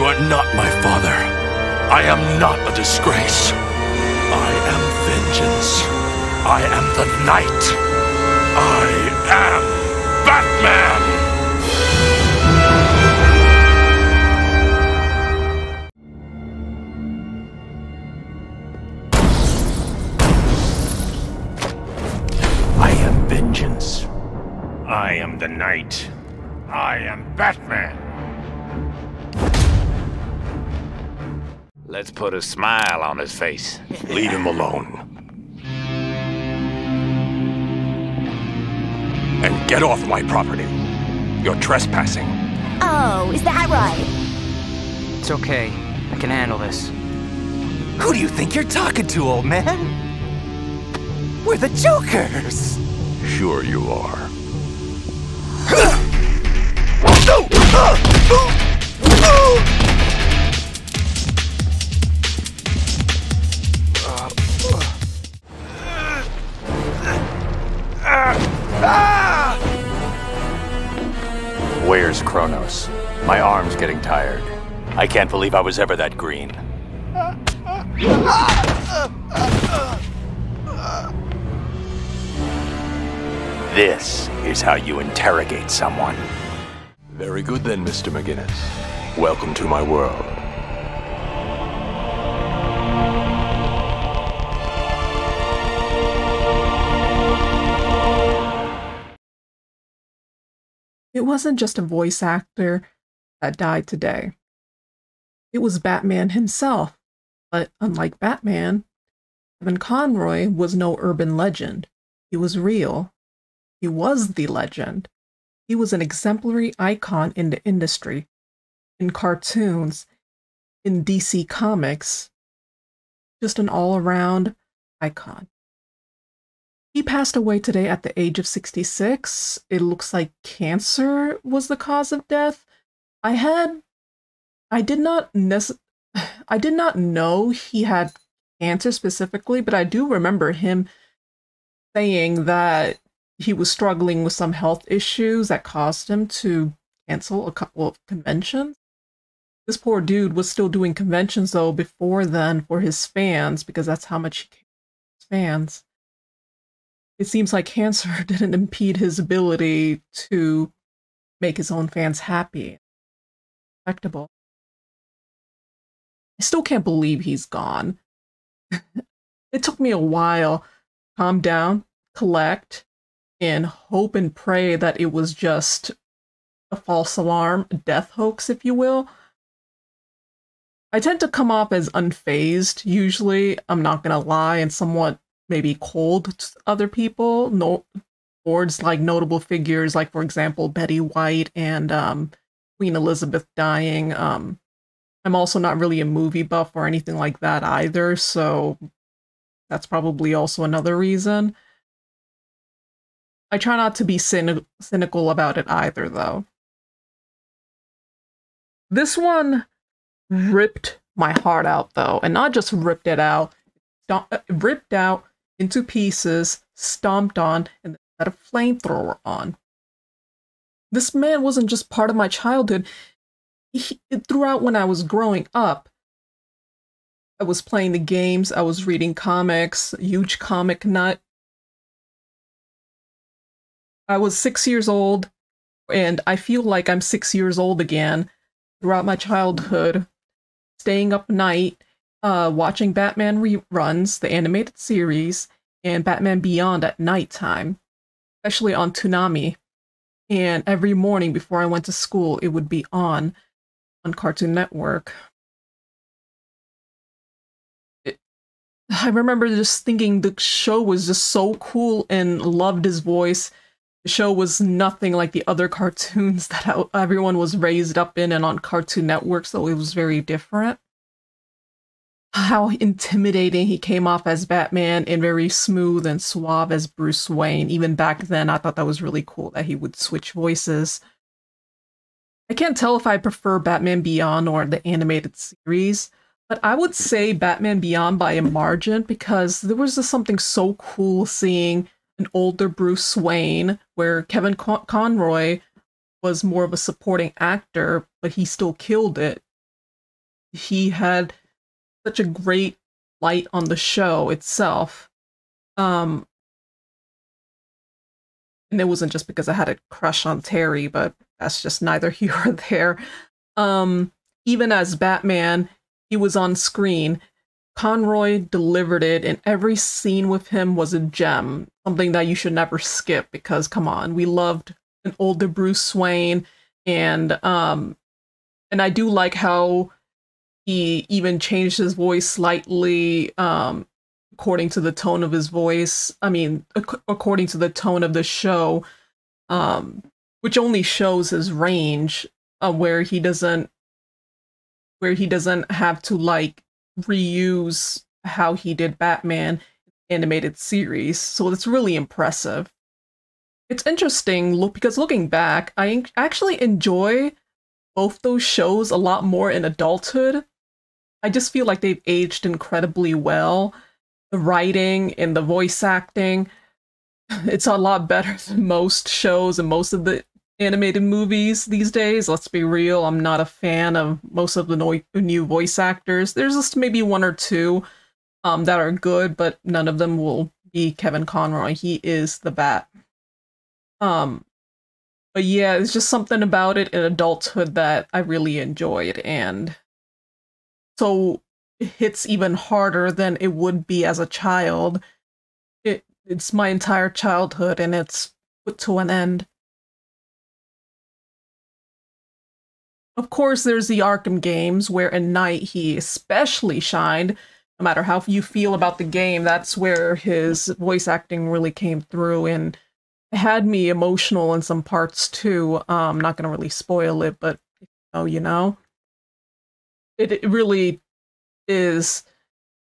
You are not my father. I am not a disgrace. I am vengeance. I am the night. I am Batman! I am vengeance. I am the night. I am Batman. Let's put a smile on his face. Leave him alone. And get off my property. You're trespassing. Oh, is that right? It's okay. I can handle this. Who do you think you're talking to, old man? We're the Jokers! Sure you are. Getting tired. I can't believe I was ever that green. This is how you interrogate someone. Very good then, Mr. McGinnis. Welcome to my world. It wasn't just a voice actor that died today. It was Batman himself. But unlike Batman, Kevin Conroy was no urban legend. He was real. He was the legend. He was an exemplary icon in the industry, in cartoons, in DC Comics. Just an all around icon. He passed away today at the age of 66. It looks like cancer was the cause of death. I had I did not nec- I did not know he had cancer specifically, but I do remember him saying that he was struggling with some health issues that caused him to cancel a couple of conventions. This poor dude was still doing conventions though before then for his fans because that's how much he his fans. It seems like cancer didn't impede his ability to make his own fans happy, respectable. I still can't believe he's gone. it took me a while calm down, collect, and hope and pray that it was just a false alarm, a death hoax, if you will. I tend to come off as unfazed, usually, I'm not gonna lie, and somewhat maybe cold to other people, no towards like notable figures, like for example, Betty White and um, Queen Elizabeth dying. Um, I'm also not really a movie buff or anything like that either, so that's probably also another reason. I try not to be cyni- cynical about it either, though. This one ripped my heart out, though, and not just ripped it out, stomp- ripped out into pieces, stomped on, and set a flamethrower on. This man wasn't just part of my childhood. He, throughout when I was growing up, I was playing the games, I was reading comics, huge comic nut. I was six years old, and I feel like I'm six years old again throughout my childhood, staying up night, uh, watching Batman reruns, the animated series, and Batman Beyond at nighttime, especially on Toonami. And every morning before I went to school, it would be on on Cartoon Network. I remember just thinking the show was just so cool and loved his voice. The show was nothing like the other cartoons that everyone was raised up in and on Cartoon Network, so it was very different. How intimidating he came off as Batman and very smooth and suave as Bruce Wayne. Even back then, I thought that was really cool that he would switch voices. I can't tell if I prefer Batman Beyond or the animated series, but I would say Batman Beyond by a margin because there was just something so cool seeing an older Bruce Wayne where Kevin Con- Conroy was more of a supporting actor, but he still killed it. he had such a great light on the show itself. Um, and it wasn't just because I had a crush on Terry, but that's just neither here or there. Um, even as Batman, he was on screen. Conroy delivered it, and every scene with him was a gem, something that you should never skip because, come on, we loved an older Bruce Wayne, and um, and I do like how he even changed his voice slightly, um, according to the tone of his voice. I mean, ac- according to the tone of the show, um, which only shows his range, uh, where he doesn't, where he doesn't have to like reuse how he did Batman animated series. So it's really impressive. It's interesting look because looking back, I actually enjoy both those shows a lot more in adulthood. I just feel like they've aged incredibly well. The writing and the voice acting, it's a lot better than most shows and most of the animated movies these days. Let's be real, I'm not a fan of most of the new voice actors. There's just maybe one or two um, that are good, but none of them will be Kevin Conroy. He is the Bat. Um, but yeah, it's just something about it in adulthood that I really enjoyed, and so it hits even harder than it would be as a child. It it's my entire childhood, and it's put to an end. Of course, there's the Arkham games, where in Knight he especially shined. No matter how you feel about the game, that's where his voice acting really came through and had me emotional in some parts too. Um, I'm not going to really spoil it, but oh, you know, it, it really is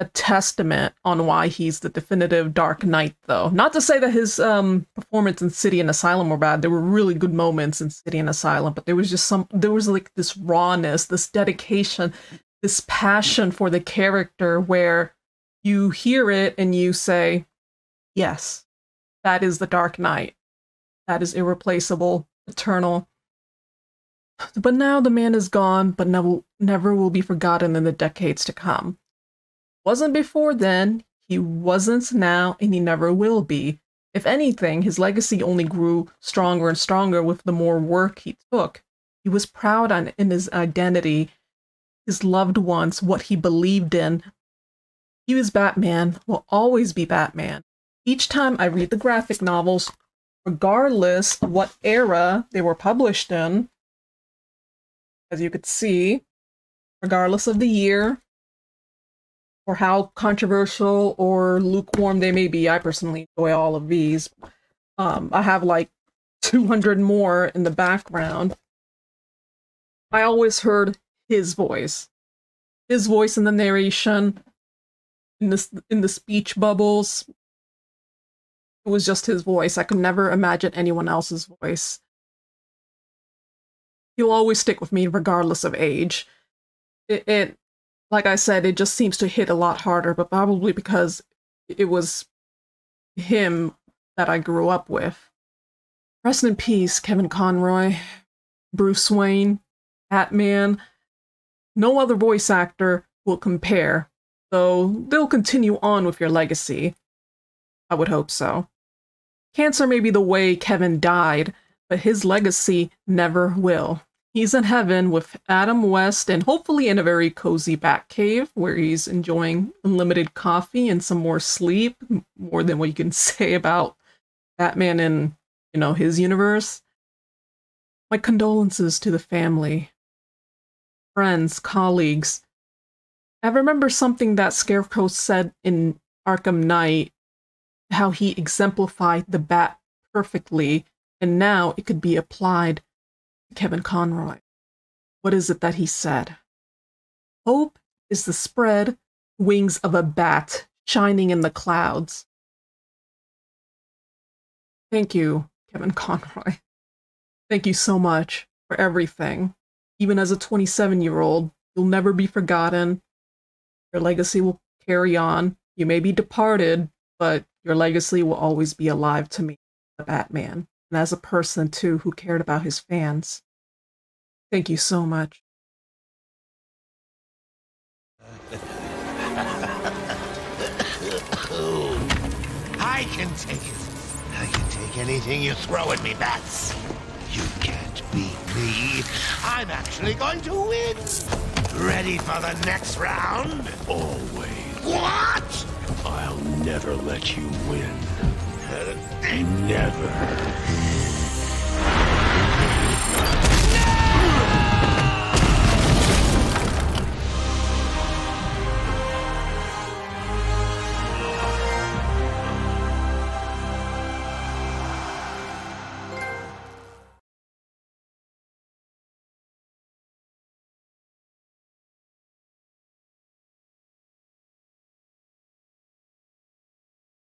a testament on why he's the definitive Dark Knight, though. Not to say that his um, performance in City and Asylum were bad. There were really good moments in City and Asylum, but there was just some, there was like this rawness, this dedication, this passion for the character where you hear it and you say, yes, that is the Dark Knight. That is irreplaceable, eternal. But now the man is gone, but never, never will be forgotten in the decades to come wasn't before then, he wasn't now, and he never will be. If anything, his legacy only grew stronger and stronger with the more work he took. He was proud on, in his identity, his loved ones, what he believed in. He was Batman, will always be Batman. Each time I read the graphic novels, regardless what era they were published in, as you could see, regardless of the year, or how controversial or lukewarm they may be. I personally enjoy all of these. Um, I have like 200 more in the background. I always heard his voice, his voice in the narration, in the in the speech bubbles. It was just his voice. I could never imagine anyone else's voice. He'll always stick with me regardless of age. It, it like I said, it just seems to hit a lot harder, but probably because it was him that I grew up with. Rest in peace, Kevin Conroy, Bruce Wayne, Batman. No other voice actor will compare, though they'll continue on with your legacy. I would hope so. Cancer may be the way Kevin died, but his legacy never will. He's in heaven with Adam West and hopefully in a very cozy bat cave where he's enjoying unlimited coffee and some more sleep, more than what you can say about Batman and, you know, his universe. My condolences to the family, friends, colleagues. I remember something that Scarecrow said in Arkham Knight, how he exemplified the bat perfectly, and now it could be applied Kevin Conroy. What is it that he said? Hope is the spread wings of a bat shining in the clouds. Thank you, Kevin Conroy. Thank you so much for everything. Even as a 27 year old, you'll never be forgotten. Your legacy will carry on. You may be departed, but your legacy will always be alive to me, the Batman and as a person too who cared about his fans. Thank you so much. I can take it. I can take anything you throw at me, Bats. You can't beat me. I'm actually going to win. Ready for the next round? Always. What? I'll never let you win. I never.